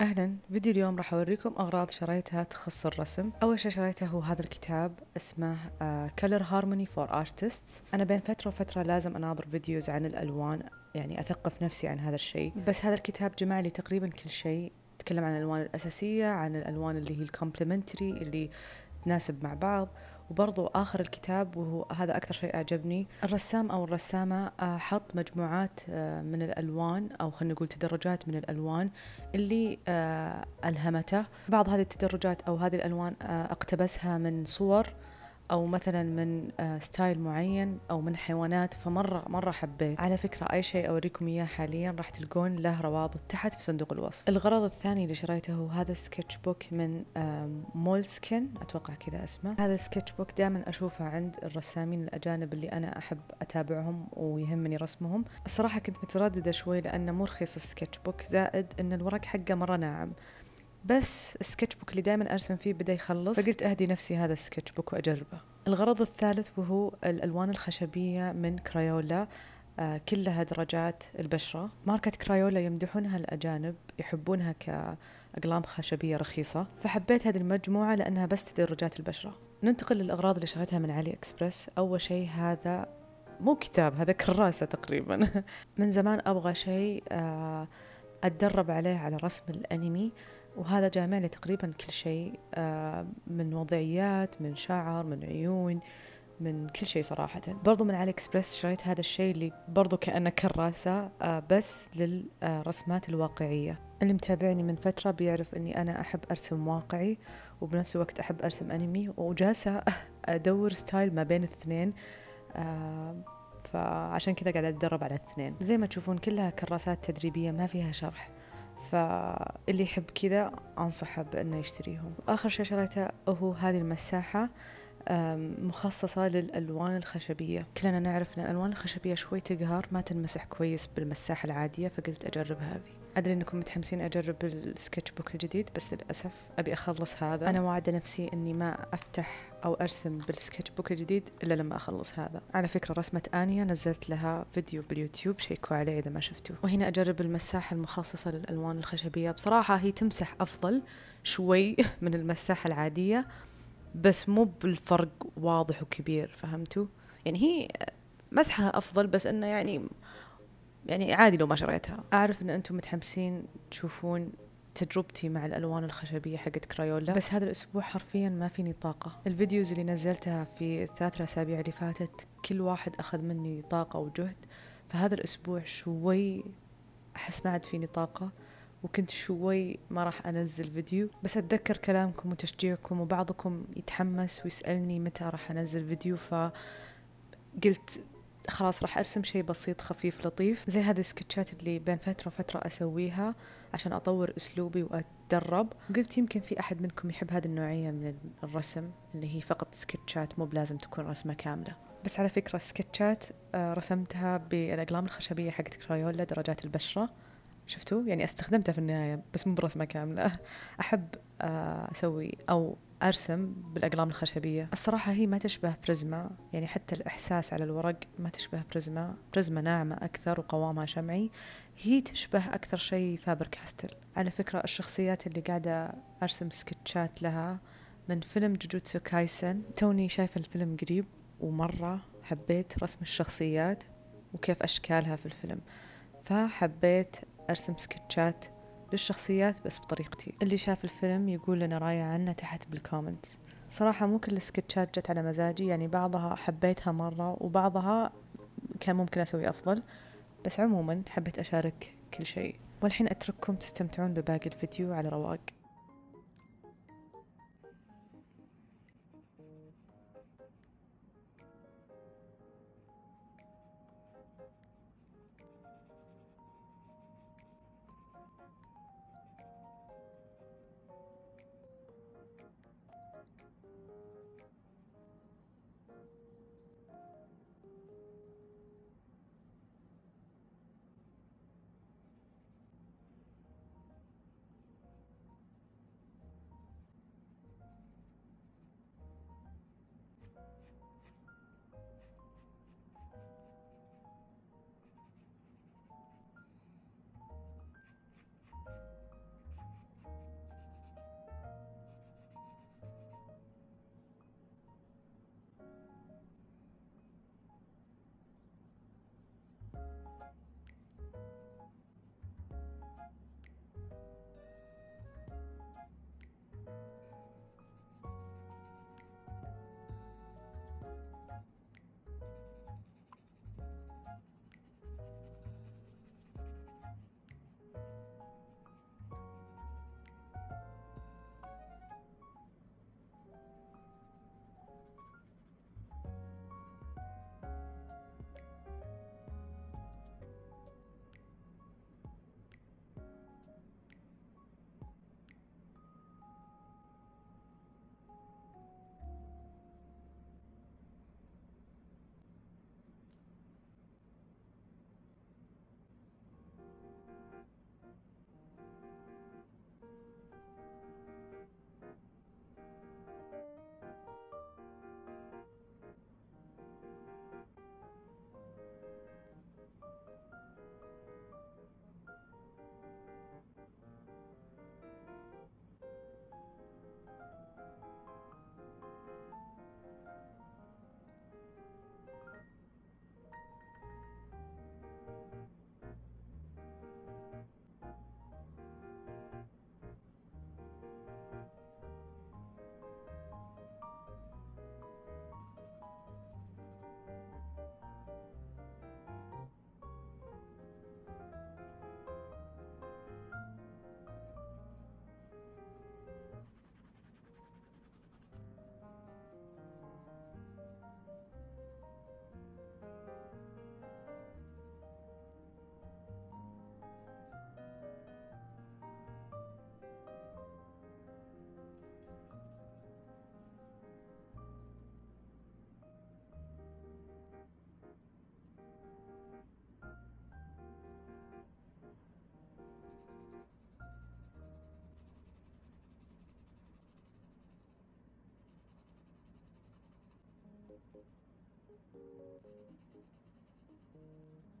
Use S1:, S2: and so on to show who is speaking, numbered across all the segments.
S1: أهلا. فيديو اليوم راح أوريكم أغراض شريتها تخص الرسم. أول شيء شريته هو هذا الكتاب اسمه Color Harmony for Artists أنا بين فترة وفترة لازم أناظر videos عن الألوان يعني أثقف نفسي عن هذا الشيء. بس هذا الكتاب جمع لي تقريبا كل شيء. تكلم عن الألوان الأساسية عن الألوان اللي هي ال complementary اللي تناسب مع بعض. وبرضو آخر الكتاب وهو هذا أكثر شيء أعجبني. الرسام أو الرسامة آه، حط مجموعات آه، من الألوان أو خلينا نقول تدرجات من الألوان اللي آه، ألهمته. بعض هذه التدرجات أو هذه الألوان اقتبسها من صور أو مثلا من style معين أو من حيوانات فمرة مرة حبيت. على فكرة أي شيء أوريكم إياه حاليا راح تلقون له روابط تحت في صندوق الوصف. الغرض الثاني اللي شريته هو هذا sketchbook من Moleskine أتوقع كذا اسمه. هذا ال sketchbook دائما أشوفه عند الرسامين الأجانب اللي أنا أحب أتابعهم ويهمني رسمهم. الصراحة كنت مترددة شوي لأنه مو رخيص ال sketchbook زائد إن الورق حقه مرة ناعم. بس ال sketchbook اللي دائما أرسم فيه بدأ يخلص فقلت أهدي نفسي هذا ال sketchbook وأجربه. الغرض الثالث وهو الألوان الخشبية من Crayola آه كلها درجات البشرة. ماركة Crayola يمدحونها الأجانب يحبونها كأقلام خشبية رخيصة. فحبيت هذه المجموعة لأنها بس تدرجات البشرة. ننتقل للأغراض اللي شريتها من AliExpress أول شيء هذا مو كتاب هذا كراسة تقريبا. من زمان أبغى شيء آه أتدرب عليه على رسم الأنمي. وهذا جامع لي تقريبا كل شيء آه، من وضعيات من شعر من عيون من كل شيء صراحة. برضو من AliExpress شريت هذا الشيء اللي برضو كأنه كراسة آه، بس للرسمات الواقعية. اللي متابعني من فترة بيعرف أني أنا أحب أرسم واقعي وبنفس الوقت أحب أرسم أنمي وجالسة أدور style ما بين الاثنين آه، فعشان كذا قاعدة أتدرب على الاثنين. زي ما تشوفون كلها كراسات تدريبية ما فيها شرح. فاللي يحب كذا أنصحه بأنه يشتريهم. آخر شيء شريته هو هذه المساحة مخصصة للألوان الخشبية. كلنا نعرف أن الألوان الخشبية شوي تقهر ما تنمسح كويس بالمساحة العادية فقلت أجرب هذه. أدري أنكم متحمسين أجرب ال sketchbook الجديد بس للأسف أبي أخلص هذا. أنا واعدة نفسي أني ما أفتح أو أرسم بال sketchbook الجديد إلا لما أخلص هذا. على فكرة رسمة آنيا نزلت لها فيديو باليوتيوب شيكوا عليه إذا ما شفتوه. وهنا أجرب المساحة المخصصة للألوان الخشبية. بصراحة هي تمسح أفضل شوي من المساحة العادية بس مو بالفرق واضح وكبير فهمتوا؟ يعني هي مسحها أفضل بس إنه يعني يعني عادي لو ما شريتها. أعرف إن أنتم متحمسين تشوفون تجربتي مع الألوان الخشبية حقت كرايولا. بس هذا الأسبوع حرفيا ما فيني طاقة. الفيديوز اللي نزلتها في الثلاث أسابيع اللي فاتت كل واحد أخذ مني طاقة وجهد. فهذا الأسبوع شوي أحس ما عاد فيني طاقة وكنت شوي ما راح أنزل فيديو. بس أتذكر كلامكم وتشجيعكم وبعضكم يتحمس ويسألني متى راح أنزل فيديو فقلت خلاص راح أرسم شيء بسيط خفيف لطيف زي هذه السكتشات اللي بين فترة وفترة أسويها عشان أطور أسلوبي وأتدرب. قلت يمكن في أحد منكم يحب هذه النوعية من الرسم اللي هي فقط سكتشات مو بلازم تكون رسمة كاملة. بس على فكرة سكتشات آه، رسمتها بالأقلام الخشبية حقت كرايولا درجات البشرة. شفتوا؟ يعني استخدمتها في النهاية بس مو برسمة كاملة. أحب آه، أسوي أو أرسم بالأقلام الخشبية. الصراحة هي ما تشبه بريزما يعني حتى الإحساس على الورق ما تشبه بريزما. بريزما ناعمة أكثر وقوامها شمعي. هي تشبه أكثر شيء فابر كاستل على فكرة الشخصيات اللي قاعدة أرسم سكتشات لها من فيلم جوجوتسو كايسن. توني شايفة الفيلم قريب ومرة حبيت رسم الشخصيات وكيف أشكالها في الفيلم. فحبيت أرسم سكتشات للشخصيات بس بطريقتي اللي شاف الفيلم يقول لنا رأية عنه تحت بالكومنتس صراحة مو كل السكتشات جت على مزاجي يعني بعضها حبيتها مرة وبعضها كان ممكن أسوي أفضل بس عموما حبيت أشارك كل شيء. والحين أترككم تستمتعون بباقي الفيديو على رواق.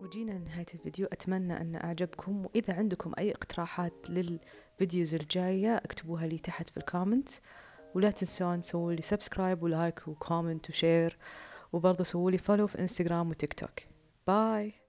S1: وجينا لنهاية الفيديو. أتمنى أن أعجبكم وإذا عندكم أي اقتراحات لل videos الجاية اكتبوها لي تحت في ال comment. ولا تنسون تسووا لي subscribe و like و comment و share وبرضه سووا لي follow في إنستغرام وتيك توك. باي!